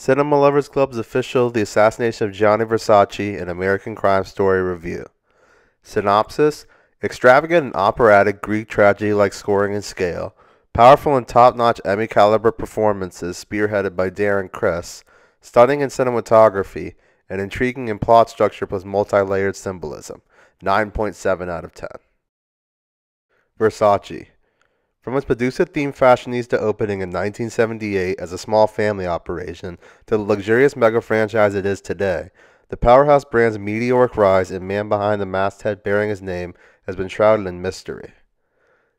Cinema Lovers Club's official The Assassination of Gianni Versace, an American Crime Story review. Synopsis Extravagant and operatic Greek tragedy like scoring and scale, powerful and top notch Emmy caliber performances spearheaded by Darren Criss, stunning in cinematography, and intriguing in plot structure plus multi layered symbolism. 9.7 out of 10. Versace. From its Medusa themed fashionista opening in 1978 as a small family operation to the luxurious mega franchise it is today, the powerhouse brand's meteoric rise and man behind the masthead bearing his name has been shrouded in mystery.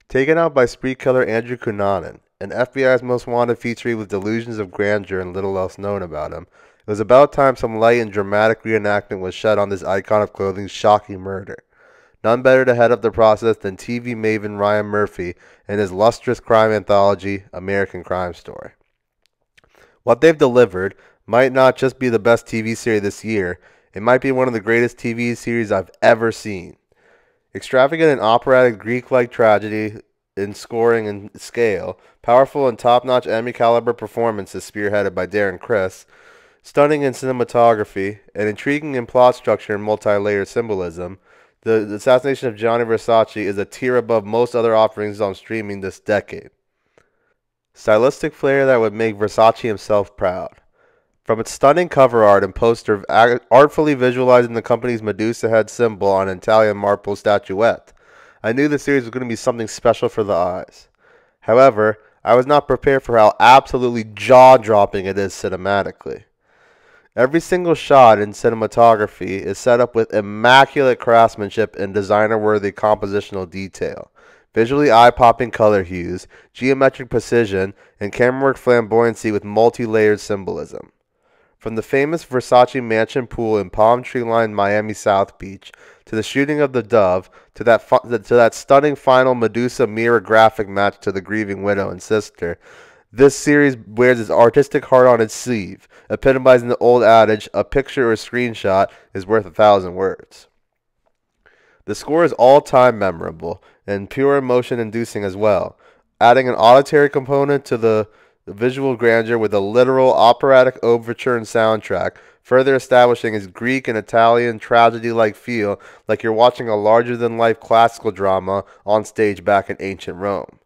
Taken out by spree killer Andrew Cunanan, an FBI's most wanted featuree with delusions of grandeur and little else known about him, it was about time some light and dramatic reenactment was shed on this icon of clothing's shocking murder. None better to head up the process than TV maven Ryan Murphy and his lustrous crime anthology, American Crime Story. What they've delivered might not just be the best TV series this year, it might be one of the greatest TV series I've ever seen. Extravagant and operatic Greek like tragedy in scoring and scale, powerful and top notch Emmy caliber performances spearheaded by Darren Criss, stunning in cinematography, and intriguing in plot structure and multi layered symbolism, the, the assassination of Gianni Versace is a tier above most other offerings on streaming this decade. Stylistic flair that would make Versace himself proud. From its stunning cover art and poster artfully visualizing the company's Medusa head symbol on an Italian marble statuette, I knew the series was going to be something special for the eyes. However, I was not prepared for how absolutely jaw dropping it is cinematically. Every single shot in cinematography is set up with immaculate craftsmanship and designer worthy compositional detail visually eye-popping color hues, geometric precision, and camera work flamboyancy with multi-layered symbolism. From the famous Versace mansion pool in palm tree lined Miami South Beach to the shooting of the Dove to that to that stunning final Medusa mirror graphic match to the grieving widow and sister, this series wears its artistic heart on its sleeve, epitomizing the old adage, a picture or a screenshot is worth a thousand words. The score is all time memorable and pure emotion inducing as well, adding an auditory component to the visual grandeur with a literal operatic overture and soundtrack, further establishing its Greek and Italian tragedy like feel like you're watching a larger than life classical drama on stage back in ancient Rome.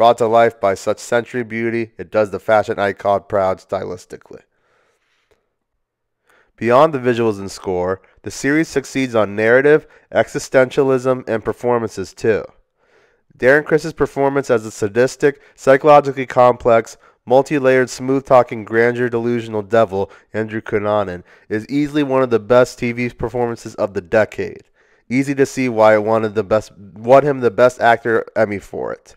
Brought to life by such century beauty, it does the fashion icon proud stylistically. Beyond the visuals and score, the series succeeds on narrative, existentialism, and performances too. Darren Criss's performance as a sadistic, psychologically complex, multi-layered, smooth-talking, grandeur delusional devil, Andrew Cunanan, is easily one of the best TV performances of the decade. Easy to see why it wanted the best, won him the Best Actor Emmy for it.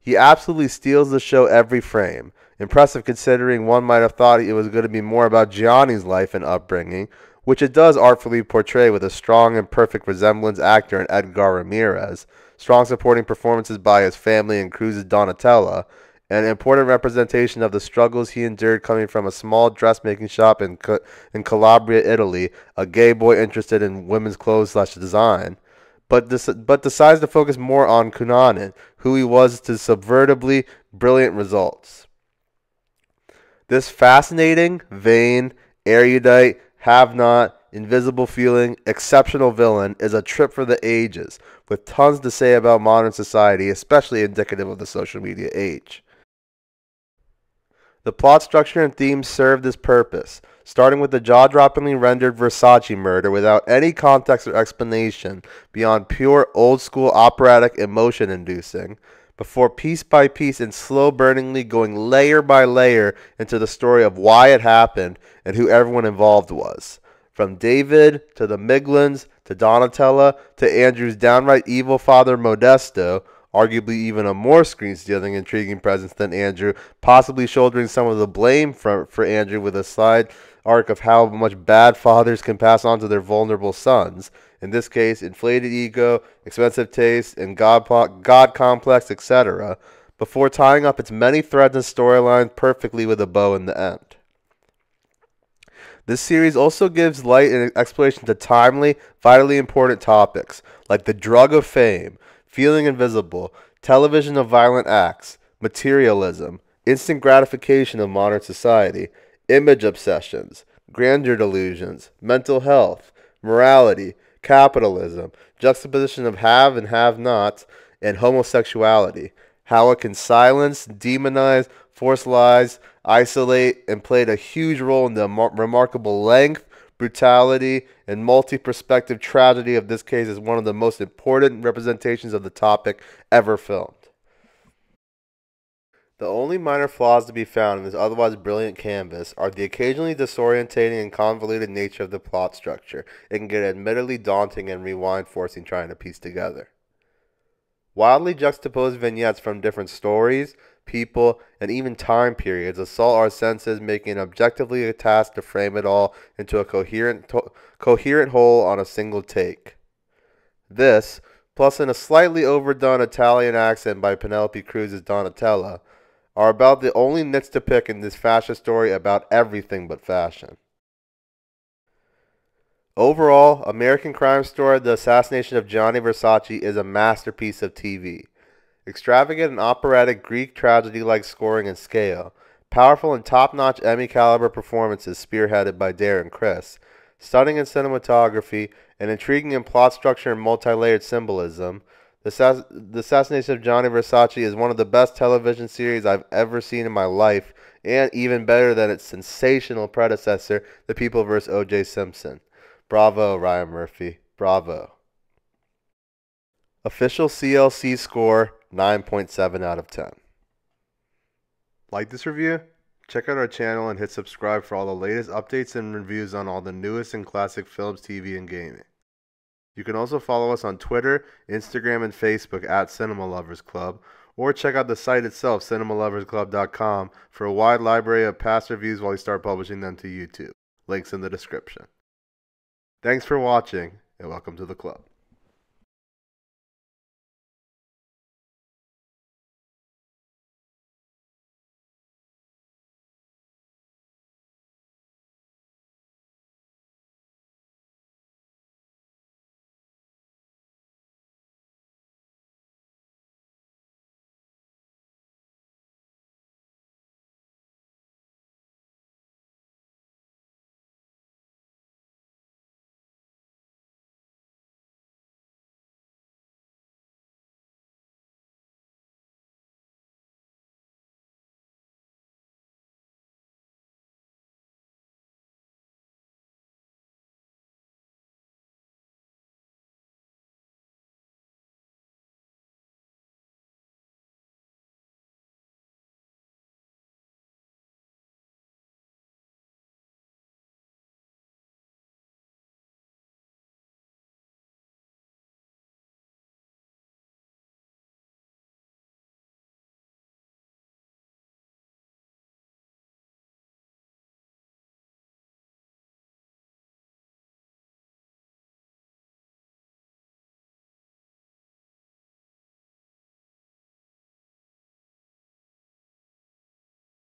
He absolutely steals the show every frame. Impressive considering one might have thought it was going to be more about Gianni's life and upbringing, which it does artfully portray with a strong and perfect resemblance actor in Edgar Ramirez, strong supporting performances by his family and Cruz's Donatella, an important representation of the struggles he endured coming from a small dressmaking shop in, in Calabria, Italy, a gay boy interested in women's clothes slash design, but, but decides to focus more on Cunanan, who he was to subvertibly brilliant results. This fascinating, vain, erudite, have not, invisible feeling, exceptional villain is a trip for the ages, with tons to say about modern society, especially indicative of the social media age. The plot structure and themes serve this purpose, starting with the jaw-droppingly rendered Versace murder without any context or explanation beyond pure old-school operatic emotion-inducing, before piece by piece and slow-burningly going layer by layer into the story of why it happened and who everyone involved was. From David to the Miglins to Donatella to Andrew's downright evil father Modesto, arguably even a more screen stealing, intriguing presence than Andrew, possibly shouldering some of the blame for, for Andrew with a side arc of how much bad fathers can pass on to their vulnerable sons. In this case, inflated ego, expensive taste, and God, God complex, etc., before tying up its many threads and storylines perfectly with a bow in the end. This series also gives light and explanation to timely, vitally important topics like the drug of fame, feeling invisible, television of violent acts, materialism, instant gratification of modern society, image obsessions, grandeur delusions, mental health, morality, capitalism, juxtaposition of have and have nots, and homosexuality. How it can silence, demonize, force lies, isolate, and played a huge role in the remarkable length, brutality, and multi perspective tragedy of this case is one of the most important representations of the topic ever filmed. The only minor flaws to be found in this otherwise brilliant canvas are the occasionally disorientating and convoluted nature of the plot structure. It can get admittedly daunting and rewind forcing trying to piece together. Wildly juxtaposed vignettes from different stories, people, and even time periods assault our senses, making it objectively a task to frame it all into a coherent, coherent whole on a single take. This, plus in a slightly overdone Italian accent by Penelope Cruz's Donatella, are about the only nits to pick in this fashion story about everything but fashion. Overall, American Crime Story The Assassination of Gianni Versace is a masterpiece of TV. Extravagant and operatic Greek tragedy like scoring and scale, powerful and top notch Emmy caliber performances spearheaded by Darren Criss, stunning in cinematography, and intriguing in plot structure and multi layered symbolism, the, the Assassination of Gianni Versace is one of the best television series I've ever seen in my life, and even better than its sensational predecessor, The People vs. O.J. Simpson. Bravo, Ryan Murphy. Bravo. Official CLC score 9.7 out of 10. Like this review? Check out our channel and hit subscribe for all the latest updates and reviews on all the newest and classic films, TV, and gaming. You can also follow us on Twitter, Instagram, and Facebook at Cinema Lovers Club, or check out the site itself, cinemaloversclub.com, for a wide library of past reviews while we start publishing them to YouTube. Links in the description. Thanks for watching, and welcome to the club.